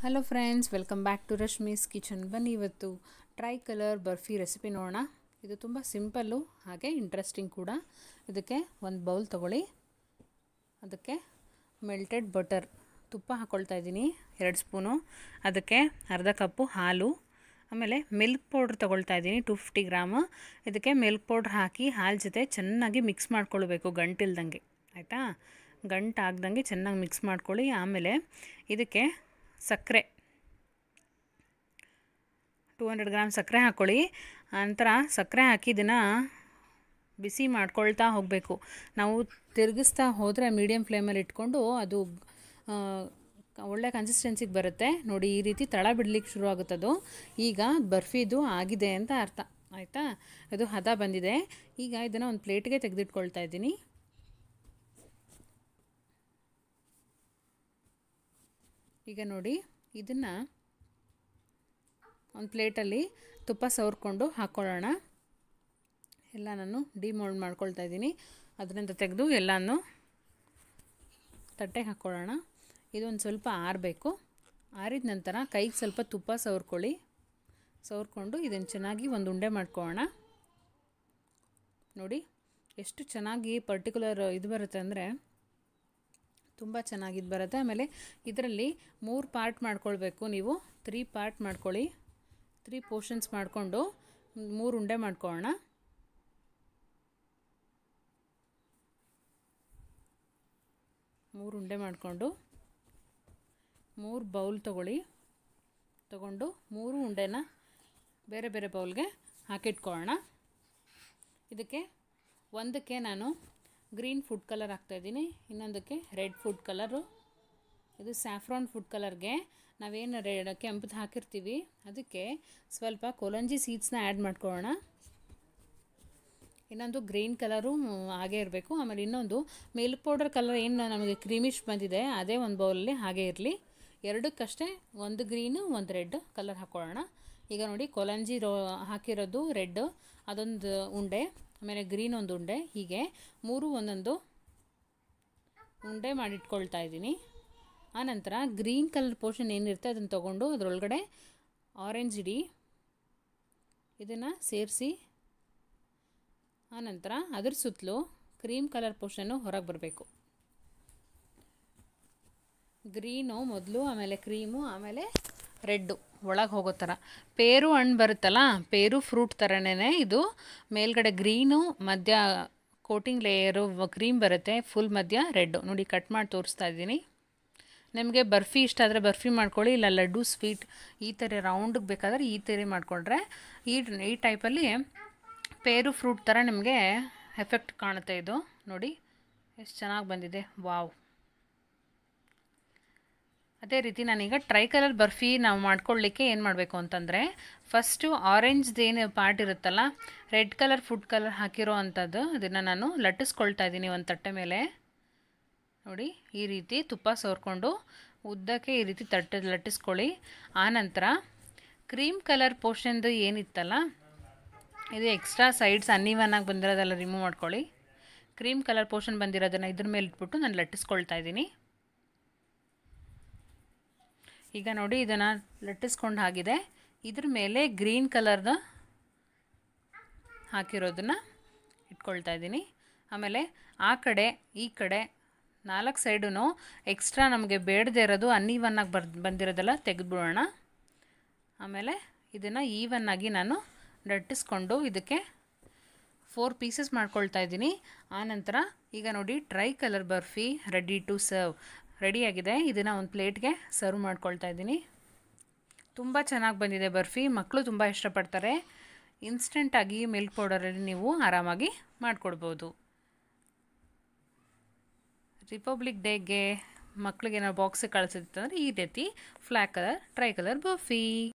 Hello friends welcome back to Rashmi's kitchen ಬನ್ನಿ ಇವತ್ತು try colour barfi recipe ನೋಡೋಣ. ಇದು ತುಂಬ ಸಿಂಪಲ್ಲು ಹಾಗೆ ಇಂಟ್ರೆಸ್ಟಿಂಗ್ ಕೂಡ. ಇದಕ್ಕೆ ಒಂದು ಬೌಲ್ ತೊಗೊಳ್ಳಿ. ಅದಕ್ಕೆ ಮೆಲ್ಟೆಡ್ ಬಟರ್ ತುಪ್ಪ ಹಾಕ್ಕೊಳ್ತಾ ಇದ್ದೀನಿ, ಎರಡು ಸ್ಪೂನು ಅದಕ್ಕೆ ಅರ್ಧ ಕಪ್ಪು ಹಾಲು. ಆಮೇಲೆ ಮಿಲ್ಕ್ ಪೌಡ್ರ್ ತೊಗೊಳ್ತಾ ಇದ್ದೀನಿ ಟು ಫಿಫ್ಟಿ ಗ್ರಾಮು. ಇದಕ್ಕೆ ಮಿಲ್ಕ್ ಪೌಡ್ರ್ ಹಾಕಿ ಹಾಲು ಜೊತೆ ಚೆನ್ನಾಗಿ ಮಿಕ್ಸ್ ಮಾಡ್ಕೊಳ್ಬೇಕು, ಗಂಟಿಲ್ದಂಗೆ. ಆಯಿತಾ? ಗಂಟಾಗ್ದಂಗೆ ಚೆನ್ನಾಗಿ ಮಿಕ್ಸ್ ಮಾಡ್ಕೊಳ್ಳಿ. ಆಮೇಲೆ ಇದಕ್ಕೆ ಸಕ್ಕರೆ. ಟೂ ಹಂಡ್ರೆಡ್ ಗ್ರಾಮ್ ಸಕ್ಕರೆ ಹಾಕ್ಕೊಳ್ಳಿ ನಂತರ ಸಕ್ಕರೆ ಹಾಕಿ ಬಿಸಿ ಮಾಡ್ಕೊಳ್ತಾ ಹೋಗಬೇಕು. ನಾವು ತಿರುಗಿಸ್ತಾ ಹೋದರೆ ಮೀಡಿಯಮ್ ಫ್ಲೇಮಲ್ಲಿ ಇಟ್ಕೊಂಡು ಅದು ಒಳ್ಳೆ ಕನ್ಸಿಸ್ಟೆನ್ಸಿಗೆ ಬರುತ್ತೆ. ನೋಡಿ, ಈ ರೀತಿ ತಳ ಬಿಡ್ಲಿಕ್ಕೆ ಶುರು ಆಗುತ್ತದು. ಈಗ ಬರ್ಫಿದು ಆಗಿದೆ ಅಂತ ಅರ್ಥ. ಆಯಿತಾ? ಅದು ಹದ ಬಂದಿದೆ. ಈಗ ಇದನ್ನು ಒಂದು ಪ್ಲೇಟ್ಗೆ ತೆಗೆದಿಟ್ಕೊಳ್ತಾ ಇದ್ದೀನಿ. ಈಗ ನೋಡಿ, ಇದನ್ನು ಒಂದು ಪ್ಲೇಟಲ್ಲಿ ತುಪ್ಪ ಸವರ್ಕೊಂಡು ಹಾಕ್ಕೊಳ್ಳೋಣ ಎಲ್ಲ ನಾನು ಡಿಮೋಲ್ಡ್ ಮಾಡ್ಕೊಳ್ತಾ ಇದ್ದೀನಿ. ಅದರಿಂದ ತೆಗೆದು ಎಲ್ಲನೂ ತಟ್ಟೆಗೆ ಹಾಕ್ಕೊಳ್ಳೋಣ ಇದೊಂದು ಸ್ವಲ್ಪ ಆರಬೇಕು. ಆರಿದ ನಂತರ ಕೈಗೆ ಸ್ವಲ್ಪ ತುಪ್ಪ ಸವರ್ಕೊಳ್ಳಿ. ಸವರ್ಕೊಂಡು ಇದನ್ನು ಚೆನ್ನಾಗಿ ಒಂದು ಉಂಡೆ ಮಾಡ್ಕೊಳ್ಳೋಣ ನೋಡಿ, ಎಷ್ಟು ಚೆನ್ನಾಗಿ ಪರ್ಟಿಕ್ಯುಲರ್ ಇದು ಬರುತ್ತೆ ಅಂದರೆ ತುಂಬ ಚೆನ್ನಾಗಿದ್ದು ಬರುತ್ತೆ. ಆಮೇಲೆ ಇದರಲ್ಲಿ ಮೂರು ಪಾರ್ಟ್ ಮಾಡ್ಕೊಳ್ಬೇಕು ನೀವು. ತ್ರೀ ಪಾರ್ಟ್ ಮಾಡ್ಕೊಳ್ಳಿ. ತ್ರೀ ಪೋರ್ಷನ್ಸ್ ಮಾಡಿಕೊಂಡು ಮೂರು ಉಂಡೆ ಮಾಡ್ಕೊಳ್ಳೋಣ. ಮೂರು ಉಂಡೆ ಮಾಡಿಕೊಂಡು ಮೂರು ಬೌಲ್ ತಗೊಳ್ಳಿ. ತಗೊಂಡು ಮೂರು ಉಂಡೆನ ಬೇರೆ ಬೇರೆ ಬೌಲ್ಗೆ ಹಾಕಿಟ್ಕೊಳ್ಳೋಣ. ಇದಕ್ಕೆ ಒಂದಕ್ಕೆ ನಾನು ಗ್ರೀನ್ ಫುಡ್ ಕಲರ್ ಹಾಕ್ತಾಯಿದ್ದೀನಿ ಇನ್ನೊಂದಕ್ಕೆ ರೆಡ್ ಫುಡ್ ಕಲರು. ಇದು ಸ್ಯಾಫ್ರಾನ್ ಫುಡ್ ಕಲರ್ಗೆ. ನಾವೇನು ರೆಡ್, ಕೆಂಪದು ಹಾಕಿರ್ತೀವಿ. ಅದಕ್ಕೆ ಸ್ವಲ್ಪ ಕೊಲಂಜಿ ಸೀಡ್ಸ್ನ ಆ್ಯಡ್ ಮಾಡ್ಕೊಳ್ಳೋಣ. ಇನ್ನೊಂದು ಗ್ರೀನ್ ಕಲರು ಹಾಗೇ ಇರಬೇಕು. ಆಮೇಲೆ ಇನ್ನೊಂದು ಮಿಲ್ಕ್ ಪೌಡರ್ ಕಲರ್ ಏನು ನಮಗೆ ಕ್ರೀಮಿಶ್ ಬಂದಿದೆ, ಅದೇ ಒಂದು ಬೌಲಲ್ಲಿ ಹಾಗೆ ಇರಲಿ. ಎರಡಕ್ಕಷ್ಟೇ ಒಂದು ಗ್ರೀನು, ಒಂದು ರೆಡ್ ಕಲರ್ ಹಾಕ್ಕೊಳ್ಳೋಣ. ಈಗ ನೋಡಿ, ಕೊಲಂಜಿ ರೋ ಹಾಕಿರೋದು ರೆಡ್, ಅದೊಂದು ಉಂಡೆ. ಆಮೇಲೆ ಗ್ರೀನ್ ಒಂದು ಉಂಡೆ, ಹೀಗೆ ಮೂರು ಒಂದೊಂದು ಉಂಡೆ ಮಾಡಿಟ್ಕೊಳ್ತಾ ಇದ್ದೀನಿ. ಆನಂತರ ಗ್ರೀನ್ ಕಲರ್ ಪೋರ್ಷನ್ ಏನಿರುತ್ತೆ ಅದನ್ನು ತೊಗೊಂಡು ಅದರೊಳಗಡೆ ಆರೆಂಜ್ ಇಡಿ, ಇದನ್ನು ಸೇರಿಸಿ ಆನಂತರ ಅದ್ರ ಸುತ್ತಲೂ ಕ್ರೀಮ್ ಕಲರ್ ಪೋರ್ಷನ್ನು ಹೊರಗೆ ಬರಬೇಕು. ಗ್ರೀನು ಮೊದಲು, ಆಮೇಲೆ ಕ್ರೀಮು, ಆಮೇಲೆ ರೆಡ್ಡು. ಒಳಗೆ ಹೋಗೋ ಥರ ಪೇರು ಹಣ್ಣು ಬರುತ್ತಲ್ಲ, ಪೇರು ಫ್ರೂಟ್ ಥರನೇ ಇದು. ಮೇಲ್ಗಡೆ ಗ್ರೀನು, ಮಧ್ಯ ಕೋಟಿಂಗ್ ಲೇಯರು ಕ್ರೀಮ್ ಬರುತ್ತೆ, ಫುಲ್ ಮಧ್ಯ ರೆಡ್ಡು. ನೋಡಿ, ಕಟ್ ಮಾಡಿ ತೋರಿಸ್ತಾ ಇದ್ದೀನಿ. ನಿಮಗೆ ಬರ್ಫಿ ಇಷ್ಟ ಆದರೆ ಬರ್ಫಿ ಮಾಡ್ಕೊಳ್ಳಿ, ಇಲ್ಲ ಲಡ್ಡು, ಸ್ವೀಟ್, ಈ ಥರ ರೌಂಡಿಗೆ ಬೇಕಾದರೆ ಈ ಥರ ಮಾಡಿಕೊಂಡ್ರೆ ಈ ಈ ಟೈಪಲ್ಲಿ ಪೇರು ಫ್ರೂಟ್ ಥರ ನಿಮಗೆ ಎಫೆಕ್ಟ್ ಕಾಣುತ್ತೆ ಇದು. ನೋಡಿ, ಎಷ್ಟು ಚೆನ್ನಾಗಿ ಬಂದಿದೆ. ವಾವ್. ಅದೇ ರೀತಿ ನಾನೀಗ ಟ್ರೈ ಕಲರ್ ಬರ್ಫಿ ನಾವು ಮಾಡ್ಕೊಳ್ಳಿಕ್ಕೆ ಏನು ಮಾಡಬೇಕು ಅಂತಂದರೆ ಫಸ್ಟು ಆರೆಂಜ್ದೇನು ಪಾರ್ಟ್ ಇರುತ್ತಲ್ಲ ರೆಡ್ ಕಲರ್ ಫುಡ್ ಕಲರ್ ಹಾಕಿರೋ ಅಂಥದ್ದು ಅದನ್ನು ನಾನು ಲಟ್ಟಿಸ್ಕೊಳ್ತಾ ಇದ್ದೀನಿ ಒಂದು ತಟ್ಟೆ ಮೇಲೆ. ನೋಡಿ, ಈ ರೀತಿ ತುಪ್ಪ ಸೋರ್ಕೊಂಡು ಉದ್ದಕ್ಕೆ ಈ ರೀತಿ ತಟ್ಟೆ, ಲಟ್ಟಿಸ್ಕೊಳ್ಳಿ. ಆನಂತರ ಕ್ರೀಮ್ ಕಲರ್ ಪೋರ್ಷನ್ದು ಏನಿತ್ತಲ್ಲ, ಇದು ಎಕ್ಸ್ಟ್ರಾ ಸೈಡ್ಸ್ ಅನ್ನಿವನ್ನಾಗಿ ಬಂದಿರೋದೆಲ್ಲ ರಿಮೂವ್ ಮಾಡ್ಕೊಳ್ಳಿ. ಕ್ರೀಮ್ ಕಲರ್ ಪೋರ್ಷನ್ ಬಂದಿರೋದನ್ನು ಇದ್ರ ಮೇಲೆ ಇಟ್ಬಿಟ್ಟು ನಾನು ಲಟ್ಟಿಸ್ಕೊಳ್ತಾ ಇದ್ದೀನಿ ಈಗ ನೋಡಿ ಇದನ್ನು ಲಟ್ಟಿಸ್ಕೊಂಡು ಹಾಗಿದೆ. ಇದ್ರ ಮೇಲೆ ಗ್ರೀನ್ ಕಲರ್ನ ಹಾಕಿರೋದನ್ನು ಇಟ್ಕೊಳ್ತಾ ಇದ್ದೀನಿ. ಆಮೇಲೆ ಆ ಕಡೆ, ಈ ಕಡೆ ನಾಲ್ಕು ಸೈಡೂ ಎಕ್ಸ್ಟ್ರಾ ನಮಗೆ ಬೇಡದೇ ಇರೋದು ಅನ್ನೀವನ್ನಾಗಿ ಬರ್ ಬಂದಿರೋದೆಲ್ಲ ತೆಗೆದುಬಿಡೋಣ. ಆಮೇಲೆ ಇದನ್ನು ಈವನ್ನಾಗಿ ನಾನು ಲಟ್ಟಿಸ್ಕೊಂಡು ಇದಕ್ಕೆ ಫೋರ್ ಪೀಸಸ್ ಮಾಡ್ಕೊಳ್ತಾ ಇದ್ದೀನಿ. ಆನಂತರ ಈಗ ನೋಡಿ tricolour barfi ready to serve ರೆಡಿಯಾಗಿದೆ. ಇದನ್ನು ಒಂದು ಪ್ಲೇಟ್ಗೆ ಸರ್ವ್ ಮಾಡ್ಕೊಳ್ತಾ ಇದ್ದೀನಿ. ತುಂಬ ಚೆನ್ನಾಗಿ ಬಂದಿದೆ ಬರ್ಫಿ. ಮಕ್ಕಳು ತುಂಬ ಇಷ್ಟಪಡ್ತಾರೆ. ಇನ್ಸ್ಟೆಂಟಾಗಿ ಮಿಲ್ಕ್ ಪೌಡರಲ್ಲಿ ನೀವು ಆರಾಮಾಗಿ ಮಾಡಿಕೊಡ್ಬೋದು. ರಿಪಬ್ಲಿಕ್ ಡೇಗೆ ಮಕ್ಕಳಿಗೆ ನಾವು ಬಾಕ್ಸಿಗೆ ಕಳಿಸಿತ್ತಂದರೆ ಈ ರೀತಿ flag colour tricolour barfi.